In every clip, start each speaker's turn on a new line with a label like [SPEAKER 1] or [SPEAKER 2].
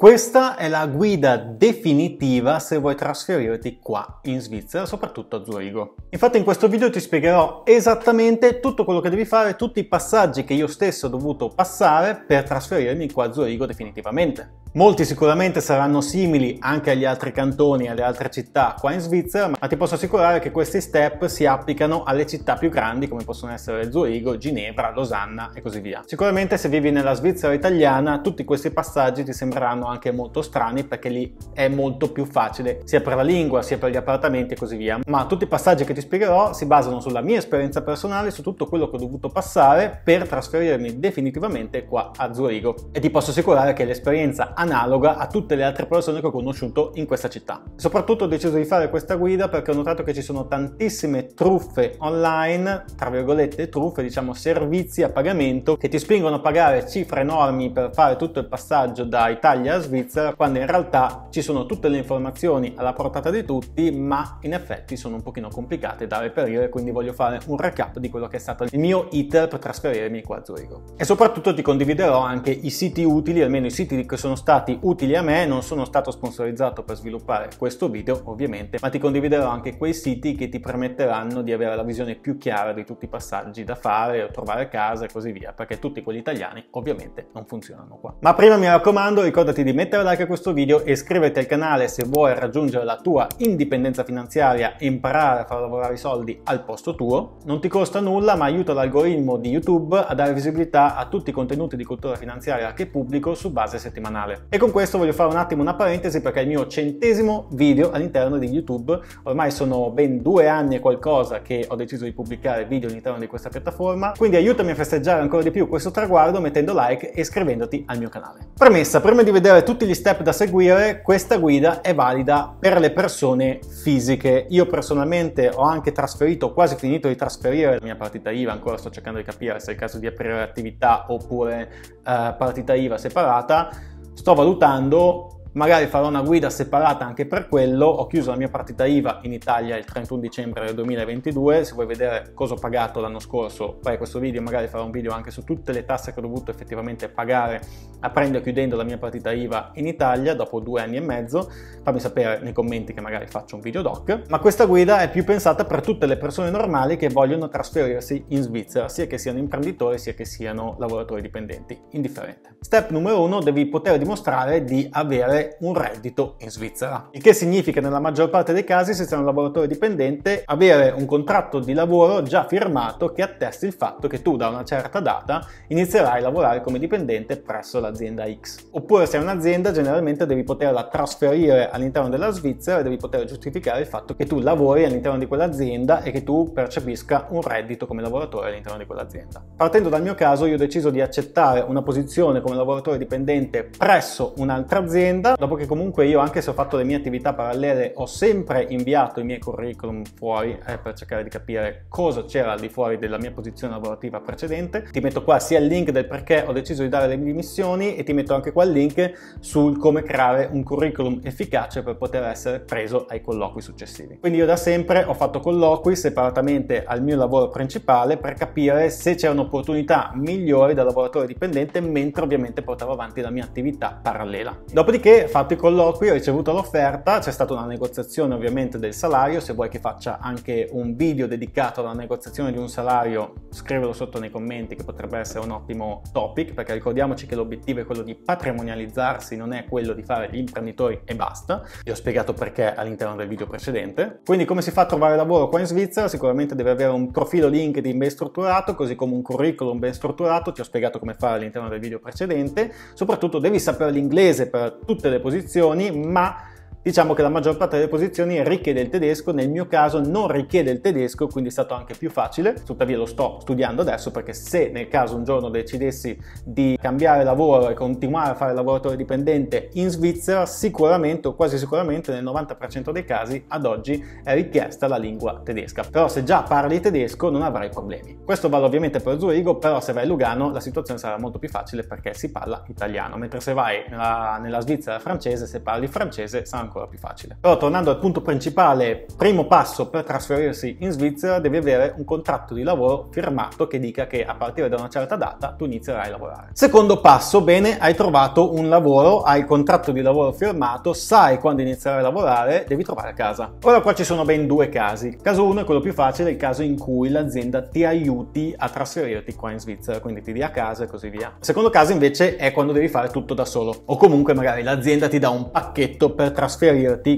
[SPEAKER 1] Questa è la guida definitiva se vuoi trasferirti qua in Svizzera, soprattutto a Zurigo. Infatti in questo video ti spiegherò esattamente tutto quello che devi fare, tutti i passaggi che io stesso ho dovuto passare per trasferirmi qua a Zurigo definitivamente. Molti sicuramente saranno simili anche agli altri cantoni e alle altre città qua in Svizzera, ma ti posso assicurare che questi step si applicano alle città più grandi come possono essere Zurigo, Ginevra, Losanna e così via. Sicuramente se vivi nella Svizzera italiana tutti questi passaggi ti sembreranno anche molto strani perché lì è molto più facile sia per la lingua sia per gli appartamenti e così via, ma tutti i passaggi che ti spiegherò si basano sulla mia esperienza personale, su tutto quello che ho dovuto passare per trasferirmi definitivamente qua a Zurigo e ti posso assicurare che l'esperienza analoga a tutte le altre persone che ho conosciuto in questa città. Soprattutto ho deciso di fare questa guida perché ho notato che ci sono tantissime truffe online, tra virgolette truffe, diciamo servizi a pagamento che ti spingono a pagare cifre enormi per fare tutto il passaggio da Italia a Svizzera, quando in realtà ci sono tutte le informazioni alla portata di tutti, ma in effetti sono un pochino complicate da reperire, quindi voglio fare un recap di quello che è stato il mio iter per trasferirmi qua a Zurigo. E soprattutto ti condividerò anche i siti utili, almeno i siti che sono stati stati utili a me, non sono stato sponsorizzato per sviluppare questo video ovviamente, ma ti condividerò anche quei siti che ti permetteranno di avere la visione più chiara di tutti i passaggi da fare, trovare casa e così via, perché tutti quelli italiani ovviamente non funzionano qua. Ma prima mi raccomando ricordati di mettere like a questo video e iscriverti al canale se vuoi raggiungere la tua indipendenza finanziaria e imparare a far lavorare i soldi al posto tuo. Non ti costa nulla ma aiuta l'algoritmo di YouTube a dare visibilità a tutti i contenuti di cultura finanziaria che pubblico su base settimanale. E con questo voglio fare un attimo una parentesi perché è il mio centesimo video all'interno di YouTube. Ormai sono ben due anni e qualcosa che ho deciso di pubblicare video all'interno di questa piattaforma, quindi aiutami a festeggiare ancora di più questo traguardo mettendo like e iscrivendoti al mio canale. Premessa, prima di vedere tutti gli step da seguire, questa guida è valida per le persone fisiche. Io personalmente ho anche trasferito, quasi finito di trasferire la mia partita IVA, ancora sto cercando di capire se è il caso di aprire attività oppure uh, partita IVA separata sto valutando Magari farò una guida separata anche per quello. Ho chiuso la mia partita IVA in Italia il 31 dicembre del 2022. Se vuoi vedere cosa ho pagato l'anno scorso, fai questo video. Magari farò un video anche su tutte le tasse che ho dovuto effettivamente pagare aprendo e chiudendo la mia partita IVA in Italia dopo due anni e mezzo. Fammi sapere nei commenti che magari faccio un video doc. Ma questa guida è più pensata per tutte le persone normali che vogliono trasferirsi in Svizzera, sia che siano imprenditori sia che siano lavoratori dipendenti, indifferente. Step numero uno, devi poter dimostrare di avere un reddito in Svizzera. Il che significa nella maggior parte dei casi, se sei un lavoratore dipendente, avere un contratto di lavoro già firmato che attesti il fatto che tu da una certa data inizierai a lavorare come dipendente presso l'azienda X. Oppure se è un'azienda generalmente devi poterla trasferire all'interno della Svizzera e devi poter giustificare il fatto che tu lavori all'interno di quell'azienda e che tu percepisca un reddito come lavoratore all'interno di quell'azienda. Partendo dal mio caso io ho deciso di accettare una posizione come lavoratore dipendente presso un'altra azienda azienda, dopo che comunque io anche se ho fatto le mie attività parallele ho sempre inviato i miei curriculum fuori eh, per cercare di capire cosa c'era al di fuori della mia posizione lavorativa precedente. Ti metto qua sia il link del perché ho deciso di dare le dimissioni e ti metto anche qua il link sul come creare un curriculum efficace per poter essere preso ai colloqui successivi. Quindi io da sempre ho fatto colloqui separatamente al mio lavoro principale per capire se c'è un'opportunità migliore da lavoratore dipendente mentre ovviamente portavo avanti la mia attività parallela. Dopodiché fatto i colloqui, ho ricevuto l'offerta, c'è stata una negoziazione ovviamente del salario, se vuoi che faccia anche un video dedicato alla negoziazione di un salario, scrivelo sotto nei commenti che potrebbe essere un ottimo topic, perché ricordiamoci che l'obiettivo è quello di patrimonializzarsi, non è quello di fare gli imprenditori e basta. Vi ho spiegato perché all'interno del video precedente. Quindi come si fa a trovare lavoro qua in Svizzera? Sicuramente deve avere un profilo LinkedIn ben strutturato, così come un curriculum ben strutturato, ti ho spiegato come fare all'interno del video precedente. Soprattutto devi sapere l'inglese per tutte le posizioni, ma Diciamo che la maggior parte delle posizioni richiede il tedesco, nel mio caso non richiede il tedesco, quindi è stato anche più facile, tuttavia lo sto studiando adesso perché se nel caso un giorno decidessi di cambiare lavoro e continuare a fare lavoratore dipendente in Svizzera, sicuramente o quasi sicuramente nel 90% dei casi ad oggi è richiesta la lingua tedesca. Però se già parli tedesco non avrai problemi. Questo vale ovviamente per Zurigo, però se vai a Lugano la situazione sarà molto più facile perché si parla italiano, mentre se vai nella, nella Svizzera francese, se parli francese sarà ancora più facile. Però tornando al punto principale, primo passo per trasferirsi in Svizzera devi avere un contratto di lavoro firmato che dica che a partire da una certa data tu inizierai a lavorare. Secondo passo, bene, hai trovato un lavoro, hai il contratto di lavoro firmato, sai quando iniziare a lavorare, devi trovare casa. Ora qua ci sono ben due casi. Caso 1 è quello più facile, il caso in cui l'azienda ti aiuti a trasferirti qua in Svizzera, quindi ti dia casa e così via. Secondo caso invece è quando devi fare tutto da solo o comunque magari l'azienda ti dà un pacchetto per trasferirti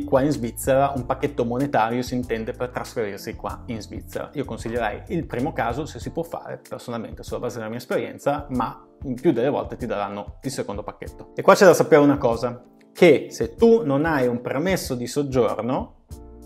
[SPEAKER 1] qua in Svizzera, un pacchetto monetario si intende per trasferirsi qua in Svizzera. Io consiglierei il primo caso se si può fare personalmente sulla base della mia esperienza, ma in più delle volte ti daranno il secondo pacchetto. E qua c'è da sapere una cosa, che se tu non hai un permesso di soggiorno,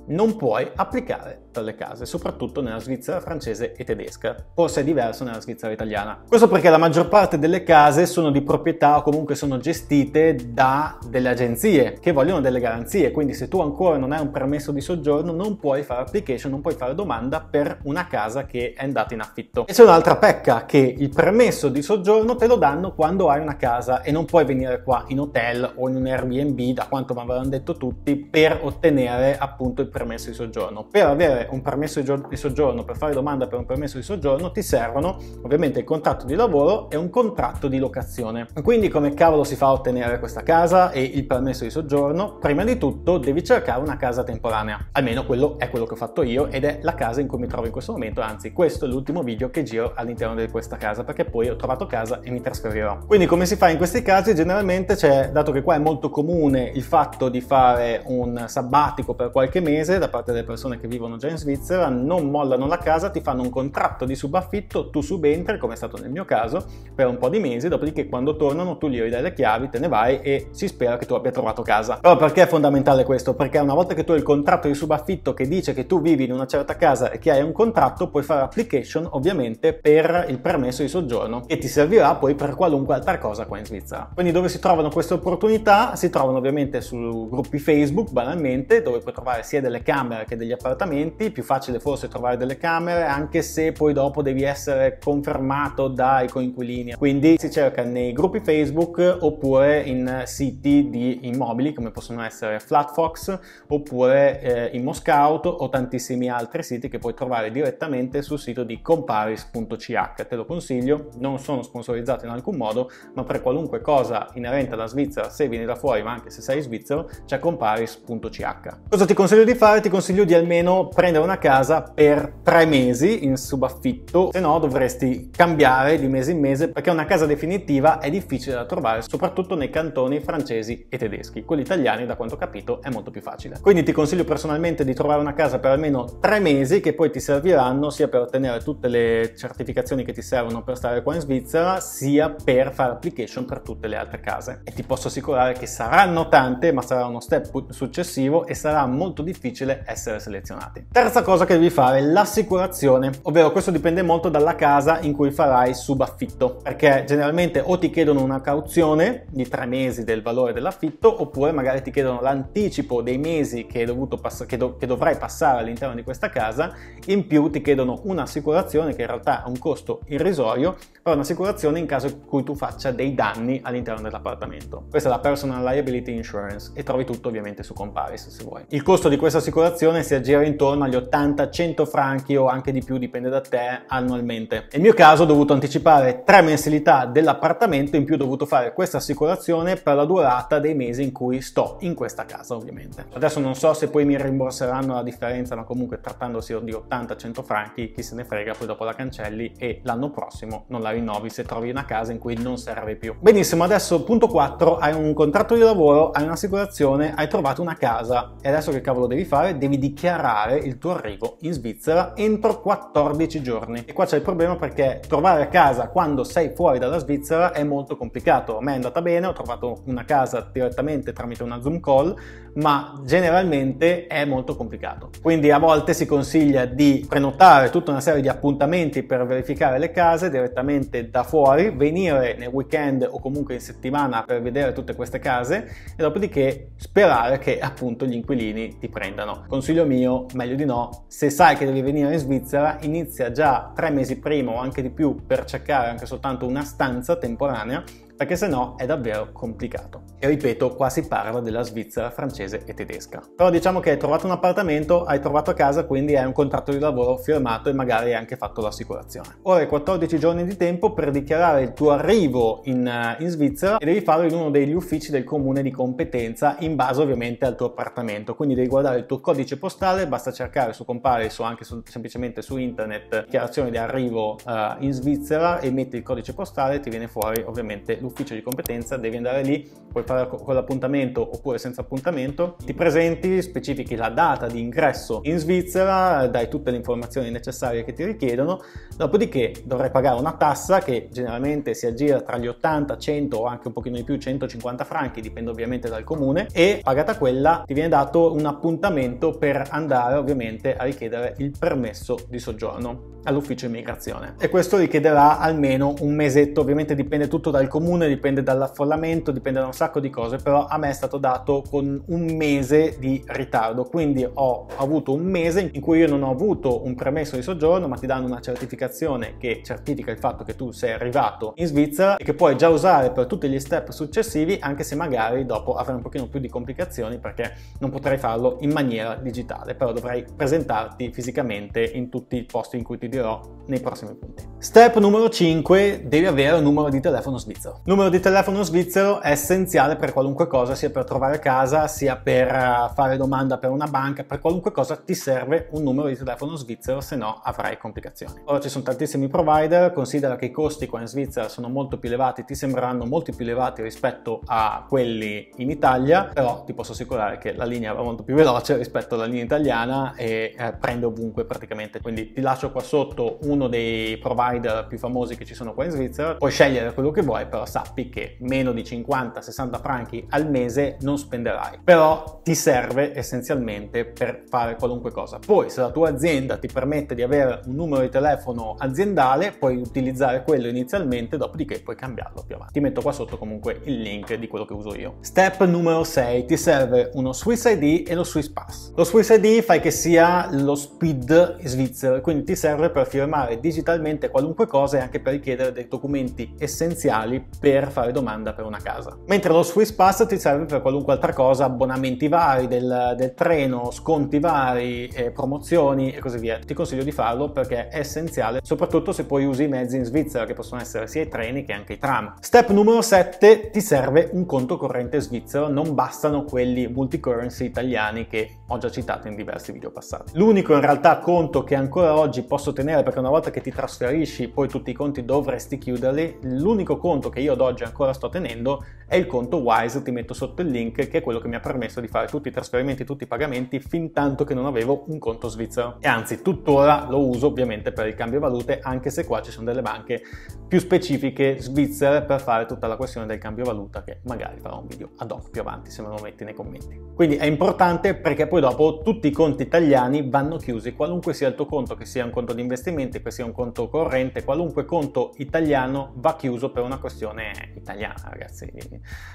[SPEAKER 1] non puoi applicare per le case, soprattutto nella Svizzera francese e tedesca. Forse è diverso nella Svizzera italiana. Questo perché la maggior parte delle case sono di proprietà o comunque sono gestite da delle agenzie che vogliono delle garanzie, quindi se tu ancora non hai un permesso di soggiorno non puoi fare application, non puoi fare domanda per una casa che è andata in affitto. E c'è un'altra pecca che il permesso di soggiorno te lo danno quando hai una casa e non puoi venire qua in hotel o in un Airbnb, da quanto mi avevano detto tutti, per ottenere appunto il permesso di soggiorno. Per avere un permesso di soggiorno, per fare domanda per un permesso di soggiorno, ti servono ovviamente il contratto di lavoro e un contratto di locazione. Quindi come cavolo si fa a ottenere questa casa e il permesso di soggiorno? Prima di tutto devi cercare una casa temporanea. Almeno quello è quello che ho fatto io ed è la casa in cui mi trovo in questo momento, anzi questo è l'ultimo video che giro all'interno di questa casa perché poi ho trovato casa e mi trasferirò. Quindi come si fa in questi casi? Generalmente c'è, dato che qua è molto comune il fatto di fare un sabbatico per qualche mese, mese da parte delle persone che vivono già in Svizzera, non mollano la casa, ti fanno un contratto di subaffitto, tu subentri, come è stato nel mio caso, per un po' di mesi, dopodiché quando tornano tu gli ridai le chiavi, te ne vai e si spera che tu abbia trovato casa. Però perché è fondamentale questo? Perché una volta che tu hai il contratto di subaffitto che dice che tu vivi in una certa casa e che hai un contratto, puoi fare application ovviamente per il permesso di soggiorno e ti servirà poi per qualunque altra cosa qua in Svizzera. Quindi dove si trovano queste opportunità? Si trovano ovviamente su gruppi Facebook, banalmente, dove puoi trovare sia delle delle camere che degli appartamenti, più facile forse trovare delle camere anche se poi dopo devi essere confermato dai coinquilini. Quindi si cerca nei gruppi Facebook oppure in siti di immobili come possono essere Flatfox oppure eh, Immoscout o tantissimi altri siti che puoi trovare direttamente sul sito di comparis.ch. Te lo consiglio, non sono sponsorizzato in alcun modo, ma per qualunque cosa inerente alla Svizzera, se vieni da fuori ma anche se sei svizzero, c'è comparis.ch. Cosa ti consiglio di fare? Fare ti consiglio di almeno prendere una casa per tre mesi in subaffitto, se no dovresti cambiare di mese in mese perché una casa definitiva è difficile da trovare, soprattutto nei cantoni francesi e tedeschi. Quelli italiani, da quanto ho capito, è molto più facile. Quindi ti consiglio personalmente di trovare una casa per almeno tre mesi che poi ti serviranno sia per ottenere tutte le certificazioni che ti servono per stare qua in Svizzera, sia per fare application per tutte le altre case. E ti posso assicurare che saranno tante, ma sarà uno step successivo e sarà molto difficile difficile essere selezionati. Terza cosa che devi fare, l'assicurazione, ovvero questo dipende molto dalla casa in cui farai subaffitto, perché generalmente o ti chiedono una cauzione di tre mesi del valore dell'affitto, oppure magari ti chiedono l'anticipo dei mesi che, pass- che, do- che dovrai passare all'interno di questa casa, in più ti chiedono un'assicurazione che in realtà ha un costo irrisorio, però un'assicurazione in caso in cui tu faccia dei danni all'interno dell'appartamento. Questa è la Personal Liability Insurance e trovi tutto ovviamente su Comparis se vuoi. Il costo di questa assicurazione si aggira intorno agli 80-100 franchi o anche di più, dipende da te, annualmente. Nel mio caso ho dovuto anticipare tre mensilità dell'appartamento, in più ho dovuto fare questa assicurazione per la durata dei mesi in cui sto in questa casa, ovviamente. Adesso non so se poi mi rimborseranno la differenza, ma comunque trattandosi di 80-100 franchi, chi se ne frega, poi dopo la cancelli e l'anno prossimo non la rinnovi se trovi una casa in cui non serve più. Benissimo, adesso punto 4, hai un contratto di lavoro, hai un'assicurazione, hai trovato una casa e adesso che cavolo devi fare? Devi dichiarare il tuo arrivo in Svizzera entro 14 giorni. E qua c'è il problema perché trovare casa quando sei fuori dalla Svizzera è molto complicato. A me è andata bene, ho trovato una casa direttamente tramite una Zoom call, ma generalmente è molto complicato. Quindi a volte si consiglia di prenotare tutta una serie di appuntamenti per verificare le case direttamente da fuori, venire nel weekend o comunque in settimana per vedere tutte queste case e dopodiché sperare che appunto gli inquilini ti prendano no. Consiglio mio, meglio di no, se sai che devi venire in Svizzera, inizia già tre mesi prima o anche di più per cercare anche soltanto una stanza temporanea perché se no è davvero complicato. E ripeto, qua si parla della Svizzera francese e tedesca. Però diciamo che hai trovato un appartamento, hai trovato casa, quindi hai un contratto di lavoro firmato e magari hai anche fatto l'assicurazione. Ora hai 14 giorni di tempo per dichiarare il tuo arrivo in, eh, in Svizzera e devi farlo in uno degli uffici del comune di competenza in base ovviamente al tuo appartamento. Quindi devi guardare il tuo codice postale, basta cercare su Comparis o anche su, semplicemente su internet dichiarazione di arrivo uh, in Svizzera e metti il codice postale, ti viene fuori ovviamente l'ufficio di competenza, devi andare lì, puoi fare con l'appuntamento oppure senza appuntamento, ti presenti, specifichi la data di ingresso in Svizzera, dai tutte le informazioni necessarie che ti richiedono, dopodiché dovrai pagare una tassa che generalmente si aggira tra gli 80, 100 o anche un pochino di più, 150 franchi, dipende ovviamente dal comune, e pagata quella ti viene dato un appuntamento per andare ovviamente a richiedere il permesso di soggiorno all'ufficio immigrazione. E questo richiederà almeno un mesetto ovviamente dipende tutto dal comune dipende dall'affollamento dipende da un sacco di cose però a me è stato dato con un mese di ritardo quindi ho avuto un mese in cui io non ho avuto un permesso di soggiorno ma ti danno una certificazione che certifica il fatto che tu sei arrivato in Svizzera e che puoi già usare per tutti gli step successivi anche se magari dopo avrai un pochino più di complicazioni perché non potrai farlo in maniera digitale però dovrai presentarti fisicamente in tutti i posti in cui ti dirò nei prossimi punti. Step numero 5, devi avere un numero di telefono svizzero. Numero di telefono svizzero è essenziale per qualunque cosa, sia per trovare casa, sia per eh, fare domanda per una banca, per qualunque cosa ti serve un numero di telefono svizzero, se no avrai complicazioni. Ora ci sono tantissimi provider, considera che i costi qua in Svizzera sono molto più elevati, ti sembreranno molto più elevati rispetto a quelli in Italia, però ti posso assicurare che la linea va molto più veloce rispetto alla linea italiana e eh, prende ovunque praticamente, quindi ti lascio qua sotto uno dei provider più famosi che ci sono qua in Svizzera, puoi scegliere quello che vuoi, però sappi che meno di 50-60 franchi al mese non spenderai. Però ti serve essenzialmente per fare qualunque cosa. Poi se la tua azienda ti permette di avere un numero di telefono aziendale, puoi utilizzare quello inizialmente, dopodiché puoi cambiarlo più avanti. Ti metto qua sotto comunque il link di quello che uso io. Step numero 6, ti serve uno Swiss ID e lo Swiss Pass. Lo Swiss ID fai che sia lo speed svizzero, quindi ti serve per firmare digitalmente qualunque cosa e anche per richiedere dei documenti essenziali per fare domanda per una casa. Mentre lo Swiss Pass ti serve per qualunque altra cosa, abbonamenti vari del, del treno, sconti vari, eh, promozioni e così via. Ti consiglio di farlo perché è essenziale, soprattutto se poi usi i mezzi in Svizzera che possono essere sia i treni che anche i tram. Step numero 7, ti serve un conto corrente svizzero, non bastano quelli multicurrency italiani che ho già citato in diversi video passati. L'unico in realtà conto che ancora oggi posso tenere perché una volta che ti trasferisci poi tutti i conti dovresti chiuderli. L'unico conto che io ad oggi ancora sto tenendo è il conto Wise, ti metto sotto il link, che è quello che mi ha permesso di fare tutti i trasferimenti, tutti i pagamenti fin tanto che non avevo un conto svizzero. E anzi, tuttora lo uso ovviamente per il cambio valute, anche se qua ci sono delle banche più specifiche svizzere per fare tutta la questione del cambio valuta, che magari farò un video ad hoc più avanti se me lo metti nei commenti. Quindi è importante perché poi dopo tutti i conti italiani vanno chiusi, qualunque sia il tuo conto, che sia un conto di investimenti, che sia un conto corrente, qualunque conto italiano va chiuso per una questione italiana, ragazzi.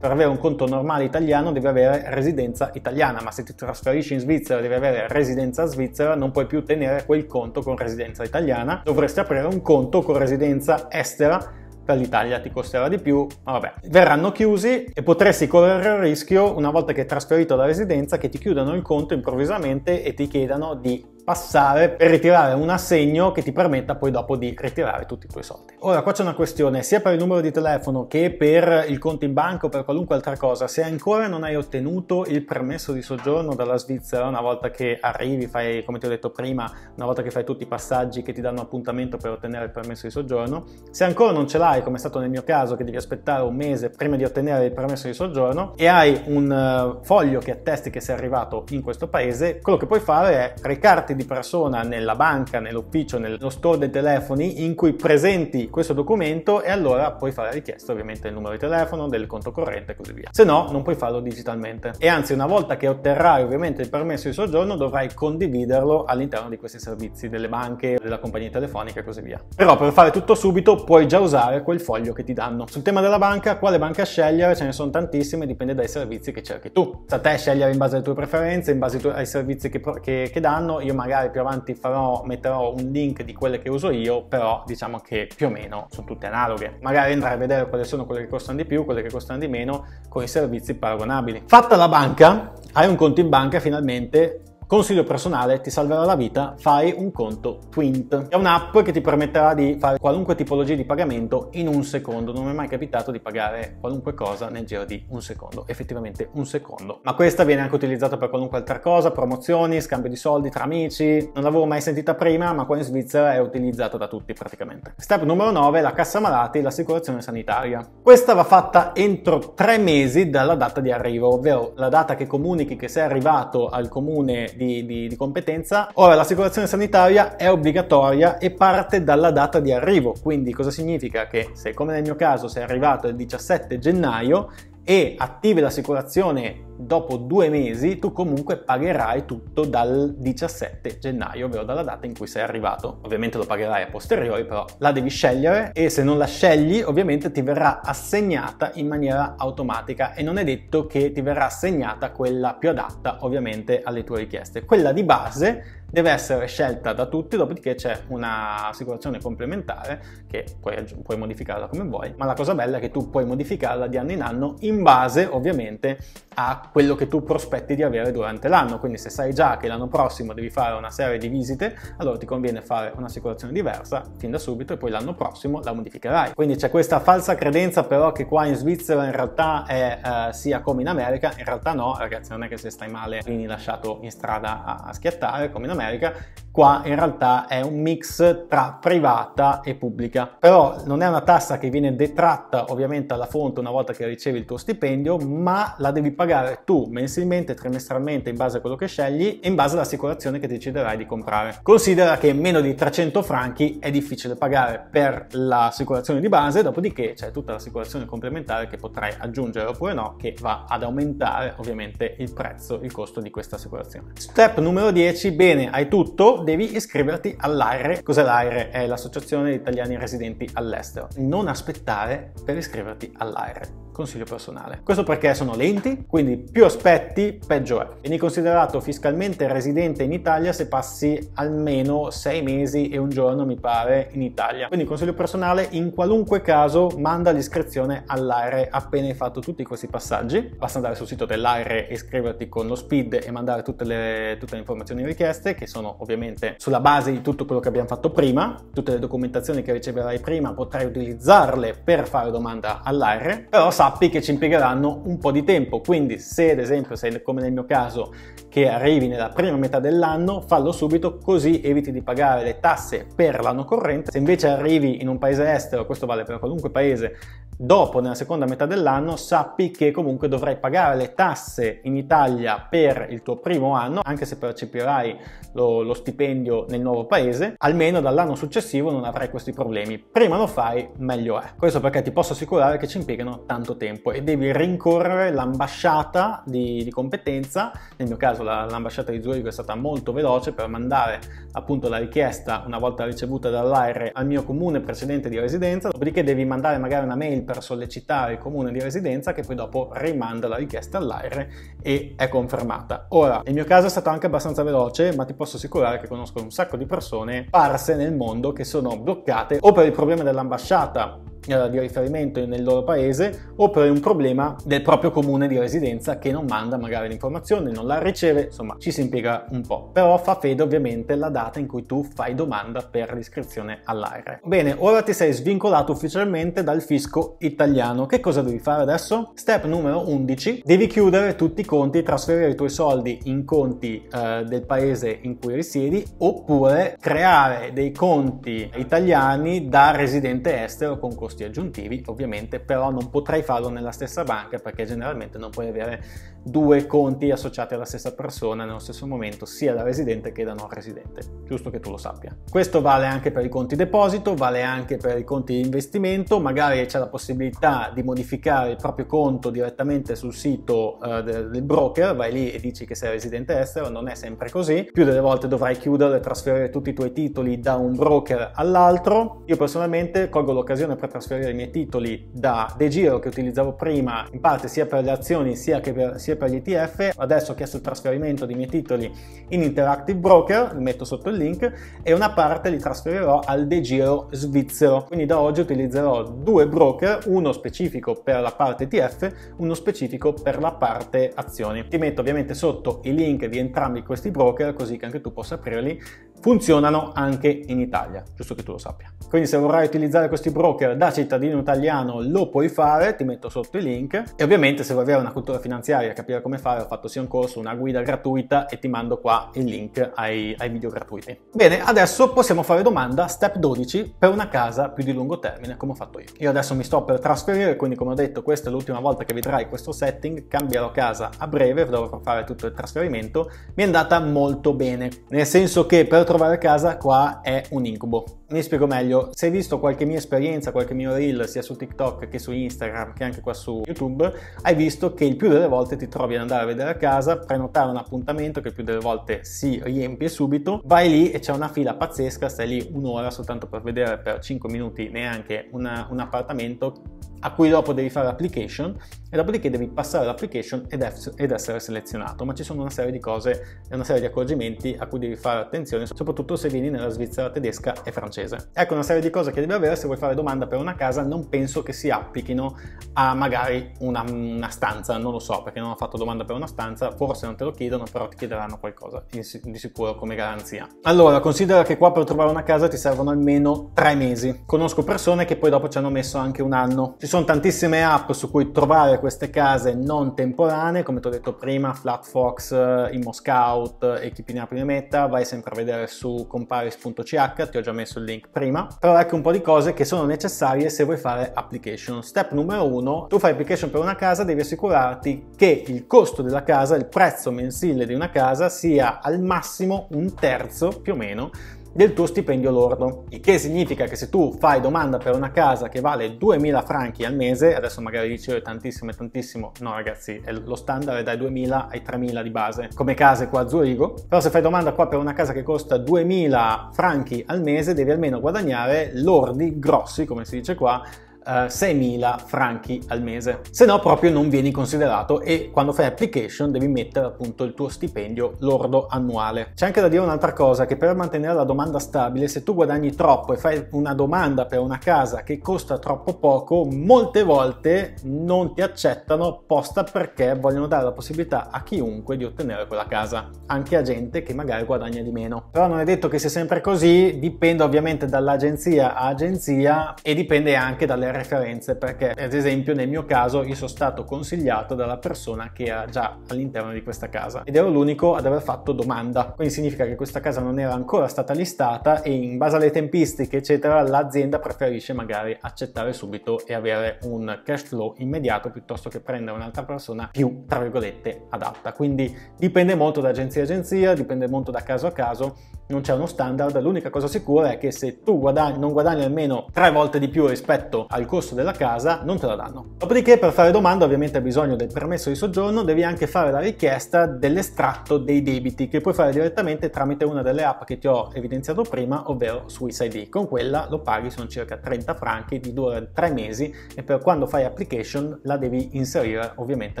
[SPEAKER 1] Per avere un conto normale italiano devi avere residenza italiana, ma se ti trasferisci in Svizzera devi avere residenza svizzera, non puoi più tenere quel conto con residenza italiana, dovresti aprire un conto con residenza estera per l'Italia ti costerà di più, ma vabbè, verranno chiusi e potresti correre il rischio, una volta che hai trasferito la residenza, che ti chiudano il conto improvvisamente e ti chiedano di passare per ritirare un assegno che ti permetta poi dopo di ritirare tutti i tuoi soldi. Ora qua c'è una questione sia per il numero di telefono che per il conto in banca o per qualunque altra cosa, se ancora non hai ottenuto il permesso di soggiorno dalla Svizzera una volta che arrivi, fai come ti ho detto prima, una volta che fai tutti i passaggi che ti danno appuntamento per ottenere il permesso di soggiorno, se ancora non ce l'hai come è stato nel mio caso che devi aspettare un mese prima di ottenere il permesso di soggiorno e hai un uh, foglio che attesti che sei arrivato in questo paese, quello che puoi fare è recarti di persona nella banca, nell'ufficio, nello store dei telefoni in cui presenti questo documento e allora puoi fare richiesta ovviamente del numero di telefono, del conto corrente e così via. Se no non puoi farlo digitalmente. E anzi una volta che otterrai ovviamente il permesso di soggiorno dovrai condividerlo all'interno di questi servizi delle banche, della compagnia telefonica e così via. Però per fare tutto subito puoi già usare quel foglio che ti danno. Sul tema della banca, quale banca scegliere? Ce ne sono tantissime, dipende dai servizi che cerchi tu. Sta a te scegliere in base alle tue preferenze, in base ai servizi che, che, che danno. Io mai magari più avanti farò, metterò un link di quelle che uso io, però diciamo che più o meno sono tutte analoghe. Magari andrai a vedere quali sono quelle che costano di più, quelle che costano di meno, con i servizi paragonabili. Fatta la banca, hai un conto in banca finalmente Consiglio personale, ti salverà la vita, fai un conto Twint. È un'app che ti permetterà di fare qualunque tipologia di pagamento in un secondo. Non mi è mai capitato di pagare qualunque cosa nel giro di un secondo, effettivamente un secondo. Ma questa viene anche utilizzata per qualunque altra cosa, promozioni, scambio di soldi tra amici. Non l'avevo mai sentita prima, ma qua in Svizzera è utilizzata da tutti praticamente. Step numero 9, la cassa malati, l'assicurazione sanitaria. Questa va fatta entro tre mesi dalla data di arrivo, ovvero la data che comunichi che sei arrivato al comune di, di, di competenza. Ora l'assicurazione sanitaria è obbligatoria e parte dalla data di arrivo, quindi cosa significa? Che se come nel mio caso sei arrivato il 17 gennaio e attivi l'assicurazione dopo due mesi, tu comunque pagherai tutto dal 17 gennaio, ovvero dalla data in cui sei arrivato. Ovviamente lo pagherai a posteriori, però la devi scegliere e se non la scegli, ovviamente ti verrà assegnata in maniera automatica e non è detto che ti verrà assegnata quella più adatta, ovviamente, alle tue richieste. Quella di base deve essere scelta da tutti, dopodiché c'è un'assicurazione complementare che puoi, puoi, modificarla come vuoi, ma la cosa bella è che tu puoi modificarla di anno in anno in base ovviamente a quello che tu prospetti di avere durante l'anno, quindi se sai già che l'anno prossimo devi fare una serie di visite, allora ti conviene fare un'assicurazione diversa fin da subito e poi l'anno prossimo la modificherai. Quindi c'è questa falsa credenza però che qua in Svizzera in realtà è, eh, sia come in America, in realtà no ragazzi, non è che se stai male vieni lasciato in strada a, a schiattare come in America, qua in realtà è un mix tra privata e pubblica, però non è una tassa che viene detratta ovviamente alla fonte una volta che ricevi il tuo stipendio, ma la devi pagare tu mensilmente, trimestralmente in base a quello che scegli e in base all'assicurazione che deciderai di comprare. Considera che meno di 300 franchi è difficile pagare per l'assicurazione di base, dopodiché c'è tutta l'assicurazione complementare che potrai aggiungere oppure no, che va ad aumentare ovviamente il prezzo, il costo di questa assicurazione. Step numero 10, bene, hai tutto, devi iscriverti all'AIRE. Cos'è l'AIRE? È l'Associazione di Italiani Residenti all'Estero. Non aspettare per iscriverti all'AIRE consiglio personale. Questo perché sono lenti, quindi più aspetti, peggio è. Vieni considerato fiscalmente residente in Italia se passi almeno 6 mesi e un giorno, mi pare, in Italia. Quindi consiglio personale, in qualunque caso, manda l'iscrizione all'AIRE appena hai fatto tutti questi passaggi. Basta andare sul sito dell'AIRE, iscriverti con lo SPID e mandare tutte le, tutte le informazioni richieste, che sono ovviamente sulla base di tutto quello che abbiamo fatto prima. Tutte le documentazioni che riceverai prima potrai utilizzarle per fare domanda all'AIRE, però sa sappi che ci impiegheranno un po' di tempo, quindi se ad esempio sei come nel mio caso che arrivi nella prima metà dell'anno, fallo subito così eviti di pagare le tasse per l'anno corrente. Se invece arrivi in un paese estero, questo vale per qualunque paese, dopo nella seconda metà dell'anno, sappi che comunque dovrai pagare le tasse in Italia per il tuo primo anno, anche se percepirai lo, lo stipendio nel nuovo paese, almeno dall'anno successivo non avrai questi problemi. Prima lo fai, meglio è. Questo perché ti posso assicurare che ci impiegano tanto tempo e devi rincorrere l'ambasciata di, di competenza, nel mio caso la, l'ambasciata di Zurigo è stata molto veloce per mandare appunto la richiesta una volta ricevuta dall'AIRE al mio comune precedente di residenza, dopodiché devi mandare magari una mail per sollecitare il comune di residenza che poi dopo rimanda la richiesta all'AIRE e è confermata. Ora, nel mio caso è stato anche abbastanza veloce, ma ti posso assicurare che conosco un sacco di persone parse nel mondo che sono bloccate o per il problema dell'ambasciata eh, di riferimento nel loro paese o per un problema del proprio comune di residenza che non manda magari l'informazione, non la riceve, insomma ci si impiega un po'. Però fa fede ovviamente la data in cui tu fai domanda per l'iscrizione all'AIRE. Bene, ora ti sei svincolato ufficialmente dal fisco italiano. Che cosa devi fare adesso? Step numero 11. Devi chiudere tutti i conti, trasferire i tuoi soldi in conti eh, del paese in cui risiedi oppure creare dei conti italiani da residente estero con costi costi aggiuntivi, ovviamente, però non potrai farlo nella stessa banca perché generalmente non puoi avere due conti associati alla stessa persona nello stesso momento, sia da residente che da non residente, giusto che tu lo sappia. Questo vale anche per i conti deposito, vale anche per i conti di investimento, magari c'è la possibilità di modificare il proprio conto direttamente sul sito uh, del, broker, vai lì e dici che sei residente estero, non è sempre così, più delle volte dovrai chiudere e trasferire tutti i tuoi titoli da un broker all'altro. Io personalmente colgo l'occasione per trasferire i miei titoli da De Giro che utilizzavo prima in parte sia per le azioni sia, per, sia per gli ETF. Adesso ho chiesto il trasferimento dei miei titoli in Interactive Broker, li metto sotto il link, e una parte li trasferirò al De Giro svizzero. Quindi da oggi utilizzerò due broker, uno specifico per la parte ETF, uno specifico per la parte azioni. Ti metto ovviamente sotto i link di entrambi questi broker così che anche tu possa aprirli funzionano anche in Italia, giusto che tu lo sappia. Quindi se vorrai utilizzare questi broker da cittadino italiano lo puoi fare, ti metto sotto i link e ovviamente se vuoi avere una cultura finanziaria e capire come fare ho fatto sia un corso, una guida gratuita e ti mando qua il link ai, ai video gratuiti. Bene, adesso possiamo fare domanda step 12 per una casa più di lungo termine come ho fatto io. Io adesso mi sto per trasferire, quindi come ho detto questa è l'ultima volta che vedrai questo setting, cambierò casa a breve, dovrò fare tutto il trasferimento, mi è andata molto bene, nel senso che per trovare casa qua è un incubo. Mi spiego meglio, se hai visto qualche mia esperienza, qualche mio reel sia su TikTok che su Instagram che anche qua su YouTube, hai visto che il più delle volte ti trovi ad andare a vedere a casa, prenotare un appuntamento che più delle volte si riempie subito, vai lì e c'è una fila pazzesca, stai lì un'ora soltanto per vedere per 5 minuti neanche una, un appartamento a cui dopo devi fare l'application e dopodiché devi passare l'application ed, ed, essere selezionato, ma ci sono una serie di cose e una serie di accorgimenti a cui devi fare attenzione, soprattutto se vieni nella Svizzera tedesca e francese. Ecco una serie di cose che devi avere se vuoi fare domanda per una casa, non penso che si applichino a magari una, una stanza, non lo so perché non ho fatto domanda per una stanza, forse non te lo chiedono, però ti chiederanno qualcosa di sicuro come garanzia. Allora, considera che qua per trovare una casa ti servono almeno tre mesi. Conosco persone che poi dopo ci hanno messo anche un anno. Sono tantissime app su cui trovare queste case non temporanee, come ti ho detto prima, Flatfox, Immo Scout e chi più ne ha più ne metta, vai sempre a vedere su comparis.ch, ti ho già messo il link prima, però ecco un po' di cose che sono necessarie se vuoi fare application. Step numero uno, tu fai application per una casa, devi assicurarti che il costo della casa, il prezzo mensile di una casa sia al massimo un terzo più o meno del tuo stipendio lordo, il che significa che se tu fai domanda per una casa che vale 2000 franchi al mese, adesso magari dici oh, è tantissimo, è tantissimo, no ragazzi, lo standard è dai 2000 ai 3000 di base, come case qua a Zurigo, però se fai domanda qua per una casa che costa 2000 franchi al mese, devi almeno guadagnare lordi grossi, come si dice qua, 6.000 eh, franchi al mese. Se no proprio non vieni considerato e quando fai application devi mettere appunto il tuo stipendio lordo annuale. C'è anche da dire un'altra cosa che per mantenere la domanda stabile se tu guadagni troppo e fai una domanda per una casa che costa troppo poco molte volte non ti accettano apposta perché vogliono dare la possibilità a chiunque di ottenere quella casa, anche a gente che magari guadagna di meno. Però non è detto che sia sempre così, dipende ovviamente dall'agenzia a agenzia e dipende anche dalle referenze perché ad esempio nel mio caso io sono stato consigliato dalla persona che era già all'interno di questa casa ed ero l'unico ad aver fatto domanda. Quindi significa che questa casa non era ancora stata listata e in base alle tempistiche eccetera l'azienda preferisce magari accettare subito e avere un cash flow immediato piuttosto che prendere un'altra persona più tra virgolette adatta. Quindi dipende molto da agenzia a agenzia dipende molto da caso a caso non c'è uno standard l'unica cosa sicura è che se tu guadagni, non guadagni almeno tre volte di più rispetto al costo della casa non te la danno. Dopodiché per fare domanda ovviamente hai bisogno del permesso di soggiorno, devi anche fare la richiesta dell'estratto dei debiti che puoi fare direttamente tramite una delle app che ti ho evidenziato prima, ovvero Swiss. Con quella lo paghi, sono circa 30 franchi, di dura 3 mesi e per quando fai application la devi inserire ovviamente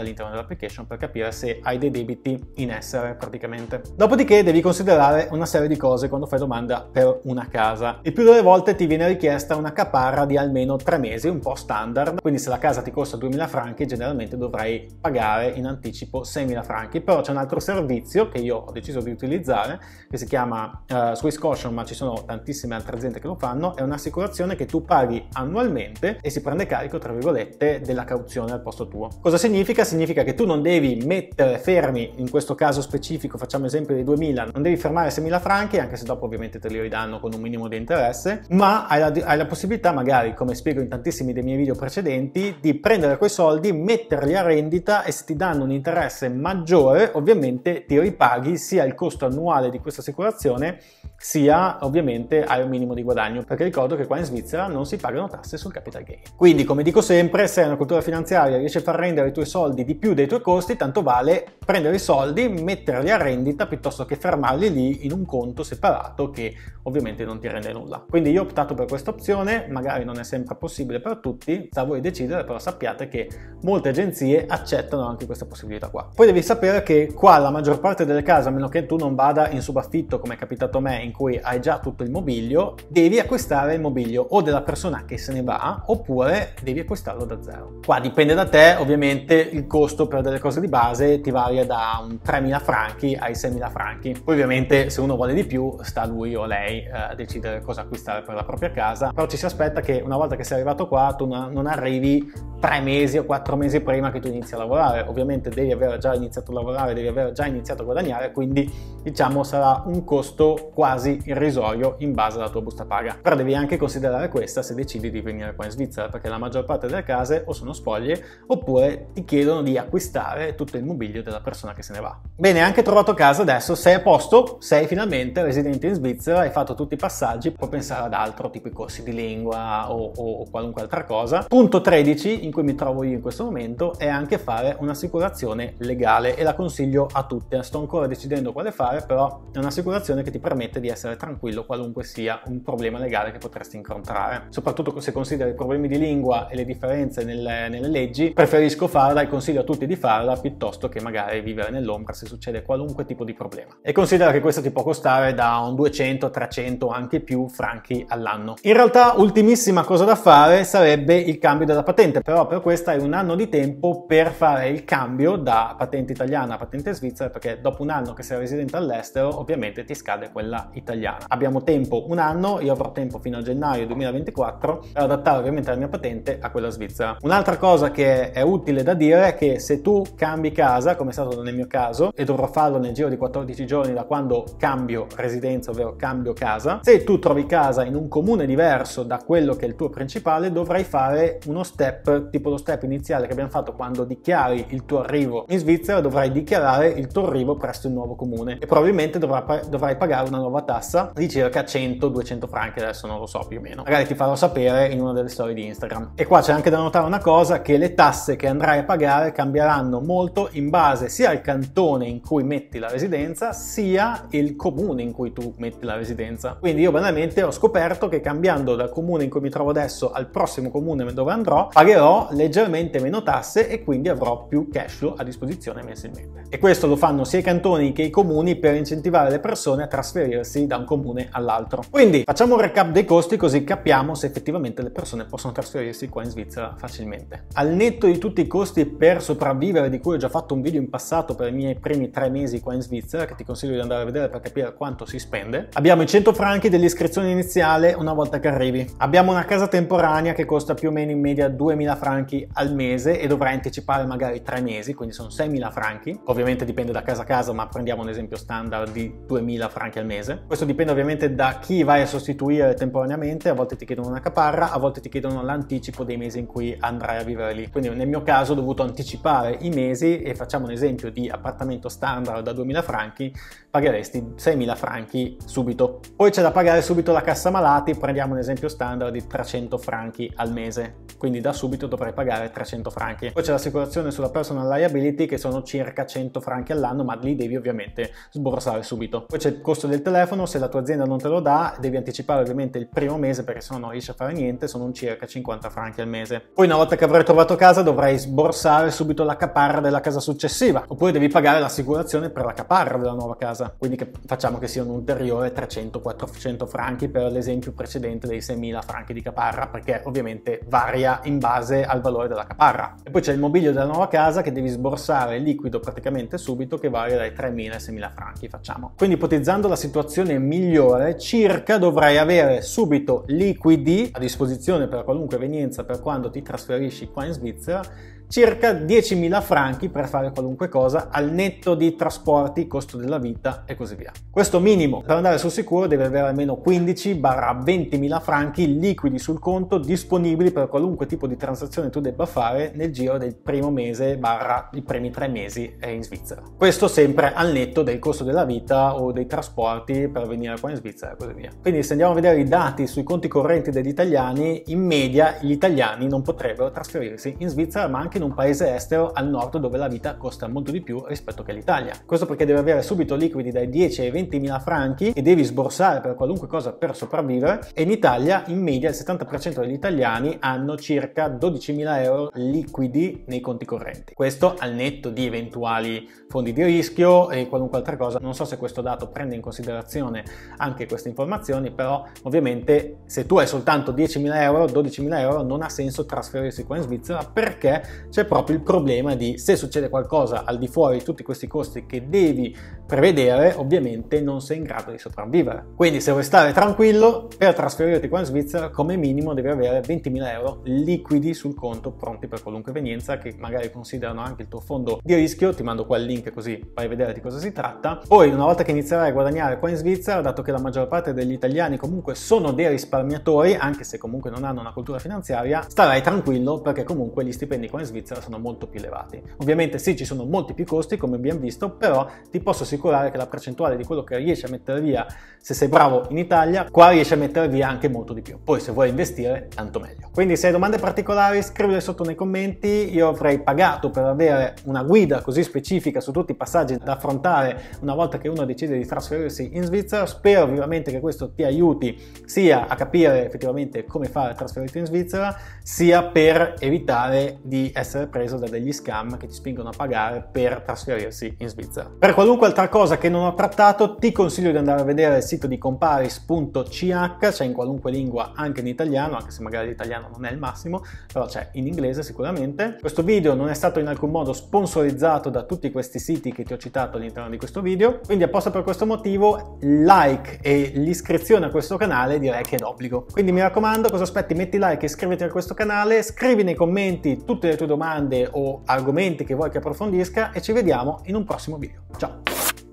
[SPEAKER 1] all'interno dell'application per capire se hai dei debiti in essere praticamente. Dopodiché devi considerare una serie di cose quando fai domanda per una casa. Il più delle volte ti viene richiesta una caparra di almeno 3 mesi un po' standard, quindi se la casa ti costa 2000 franchi generalmente dovrai pagare in anticipo 6000 franchi, però c'è un altro servizio che io ho deciso di utilizzare che si chiama uh, Swiss Caution, ma ci sono tantissime altre aziende che lo fanno, è un'assicurazione che tu paghi annualmente e si prende carico, tra virgolette, della cauzione al posto tuo. Cosa significa? Significa che tu non devi mettere fermi, in questo caso specifico facciamo esempio dei 2000, non devi fermare 6000 franchi, anche se dopo ovviamente te li ridanno con un minimo di interesse, ma hai la, hai la possibilità magari, come spiego in tantissimi dei miei video precedenti, di prendere quei soldi, metterli a rendita e se ti danno un interesse maggiore, ovviamente ti ripaghi sia il costo annuale di questa assicurazione, sia ovviamente hai un minimo di guadagno, perché ricordo che qua in Svizzera non si pagano tasse sul capital gain. Quindi, come dico sempre, se hai una cultura finanziaria riesci a far rendere i tuoi soldi di più dei tuoi costi, tanto vale prendere i soldi, metterli a rendita piuttosto che fermarli lì in un conto separato che ovviamente non ti rende nulla. Quindi io ho optato per questa opzione, magari non è sempre possibile per tutti, sta a voi decidere, però sappiate che molte agenzie accettano anche questa possibilità qua. Poi devi sapere che qua la maggior parte delle case, a meno che tu non vada in subaffitto come è capitato a me, in cui hai già tutto il mobilio, devi acquistare il mobilio o della persona che se ne va oppure devi acquistarlo da zero. Qua dipende da te, ovviamente il costo per delle cose di base ti varia da un 3.000 franchi ai 6.000 franchi. Poi ovviamente se uno vuole di più sta lui o lei eh, a decidere cosa acquistare per la propria casa, però ci si aspetta che una volta che sei arrivato qua tu non arrivi tre mesi o quattro mesi prima che tu inizi a lavorare. Ovviamente devi aver già iniziato a lavorare, devi aver già iniziato a guadagnare, quindi diciamo sarà un costo quasi irrisorio in base alla tua busta paga. Però devi anche considerare questa se decidi di venire qua in Svizzera, perché la maggior parte delle case o sono spoglie oppure ti chiedono di acquistare tutto il mobilio della persona che se ne va. Bene, anche trovato casa adesso, sei a posto, sei finalmente residente in Svizzera, hai fatto tutti i passaggi, puoi pensare ad altro, tipo i corsi di lingua o, o, o qualunque altra cosa. Punto 13 in cui mi trovo io in questo momento è anche fare un'assicurazione legale e la consiglio a tutte. Sto ancora decidendo quale fare, però è un'assicurazione che ti permette di essere tranquillo qualunque sia un problema legale che potresti incontrare. Soprattutto se consideri i problemi di lingua e le differenze nelle, nelle leggi, preferisco farla e consiglio a tutti di farla piuttosto che magari vivere nell'ombra se succede qualunque tipo di problema. E considera che questo ti può costare da un 200, 300 anche più franchi all'anno. In realtà, ultimissima cosa da fare sarebbe il cambio della patente, però per questo hai un anno di tempo per fare il cambio da patente italiana a patente svizzera perché dopo un anno che sei residente all'estero ovviamente ti scade quella italiana. Abbiamo tempo un anno, io avrò tempo fino a gennaio 2024 per adattare ovviamente la mia patente a quella svizzera. Un'altra cosa che è utile da dire è che se tu cambi casa, come è stato nel mio caso, e dovrò farlo nel giro di 14 giorni da quando cambio residenza, ovvero cambio casa, se tu trovi casa in un comune diverso da quello che è il tuo principale, dovrai fare uno step tipo lo step iniziale che abbiamo fatto quando dichiari il tuo arrivo in Svizzera, dovrai dichiarare il tuo arrivo presso il nuovo comune e probabilmente dovrai, pagare una nuova tassa di circa 100-200 franchi, adesso non lo so più o meno. Magari ti farò sapere in una delle storie di Instagram. E qua c'è anche da notare una cosa, che le tasse che andrai a pagare cambieranno molto in base sia al cantone in cui metti la residenza, sia il comune in cui tu metti la residenza. Quindi io banalmente ho scoperto che cambiando dal comune in cui mi trovo adesso al prossimo comune dove andrò, pagherò leggermente meno tasse e quindi avrò più cash flow a disposizione mensilmente. E questo lo fanno sia i cantoni che i comuni per incentivare le persone a trasferirsi da un comune all'altro. Quindi facciamo un recap dei costi così capiamo se effettivamente le persone possono trasferirsi qua in Svizzera facilmente. Al netto di tutti i costi per sopravvivere, di cui ho già fatto un video in passato per i miei primi tre mesi qua in Svizzera, che ti consiglio di andare a vedere per capire quanto si spende, abbiamo i 100 franchi dell'iscrizione iniziale una volta che arrivi. Abbiamo una casa temporanea che costa più o meno in media 2000 franchi franchi al mese e dovrai anticipare magari tre mesi, quindi sono 6.000 franchi. Ovviamente dipende da casa a casa, ma prendiamo un esempio standard di 2.000 franchi al mese. Questo dipende ovviamente da chi vai a sostituire temporaneamente, a volte ti chiedono una caparra, a volte ti chiedono l'anticipo dei mesi in cui andrai a vivere lì. Quindi nel mio caso ho dovuto anticipare i mesi e facciamo un esempio di appartamento standard da 2.000 franchi, pagheresti 6.000 franchi subito. Poi c'è da pagare subito la cassa malati, prendiamo un esempio standard di 300 franchi al mese. Quindi da subito dovrai pagare 300 franchi. Poi c'è l'assicurazione sulla personal liability che sono circa 100 franchi all'anno, ma lì devi ovviamente sborsare subito. Poi c'è il costo del telefono, se la tua azienda non te lo dà, devi anticipare ovviamente il primo mese perché sennò non riesci a fare niente, sono circa 50 franchi al mese. Poi una volta che avrai trovato casa dovrai sborsare subito la caparra della casa successiva, oppure devi pagare l'assicurazione per la caparra della nuova casa, quindi che facciamo che sia un ulteriore 300-400 franchi per l'esempio precedente dei 6.000 franchi di caparra, perché ovviamente varia in base al valore della caparra. E poi c'è il mobilio della nuova casa che devi sborsare liquido praticamente subito che varia dai 3.000 ai 6.000 franchi, facciamo. Quindi ipotizzando la situazione migliore, circa dovrai avere subito liquidi a disposizione per qualunque evenienza per quando ti trasferisci qua in Svizzera circa 10.000 franchi per fare qualunque cosa al netto di trasporti, costo della vita e così via. Questo minimo per andare sul sicuro deve avere almeno 15-20.000 franchi liquidi sul conto disponibili per qualunque tipo di transazione tu debba fare nel giro del primo mese barra i primi tre mesi in Svizzera. Questo sempre al netto del costo della vita o dei trasporti per venire qua in Svizzera e così via. Quindi se andiamo a vedere i dati sui conti correnti degli italiani, in media gli italiani non potrebbero trasferirsi in Svizzera ma anche in un paese estero al nord dove la vita costa molto di più rispetto che l'Italia. Questo perché devi avere subito liquidi dai 10 ai 20 mila franchi e devi sborsare per qualunque cosa per sopravvivere e in Italia in media il 70% degli italiani hanno circa 12 mila euro liquidi nei conti correnti. Questo al netto di eventuali fondi di rischio e qualunque altra cosa. Non so se questo dato prende in considerazione anche queste informazioni, però ovviamente se tu hai soltanto 10.000 euro, 12.000 euro, non ha senso trasferirsi qua in Svizzera perché c'è proprio il problema di se succede qualcosa al di fuori di tutti questi costi che devi prevedere, ovviamente non sei in grado di sopravvivere. Quindi se vuoi stare tranquillo, per trasferirti qua in Svizzera come minimo devi avere 20.000 euro liquidi sul conto pronti per qualunque evenienza che magari considerano anche il tuo fondo di rischio, ti mando qua il link così vai a vedere di cosa si tratta. Poi una volta che inizierai a guadagnare qua in Svizzera, dato che la maggior parte degli italiani comunque sono dei risparmiatori, anche se comunque non hanno una cultura finanziaria, starai tranquillo perché comunque gli stipendi qua in Svizzera sono molto più elevati. Ovviamente sì, ci sono molti più costi come abbiamo visto, però ti posso assicurare che la percentuale di quello che riesci a mettere via se sei bravo in Italia, qua riesci a mettere via anche molto di più. Poi se vuoi investire, tanto meglio. Quindi se hai domande particolari scrivile sotto nei commenti, io avrei pagato per avere una guida così specifica su tutti i passaggi da affrontare una volta che uno decide di trasferirsi in Svizzera. Spero vivamente che questo ti aiuti sia a capire effettivamente come fare trasferirti in Svizzera, sia per evitare di essere preso da degli scam che ti spingono a pagare per trasferirsi in Svizzera. Per qualunque altra cosa che non ho trattato, ti consiglio di andare a vedere il sito di comparis.ch, c'è in qualunque lingua, anche in italiano, anche se magari l'italiano non è il massimo, però c'è in inglese sicuramente. Questo video non è stato in alcun modo sponsorizzato da tutti questi siti che ti ho citato all'interno di questo video, quindi apposta per questo motivo like e l'iscrizione a questo canale direi che è d'obbligo. Quindi mi raccomando, cosa aspetti? Metti like iscriviti a questo canale, scrivi nei commenti tutte le tue domande o argomenti che vuoi che approfondisca e ci vediamo in un prossimo video. Ciao!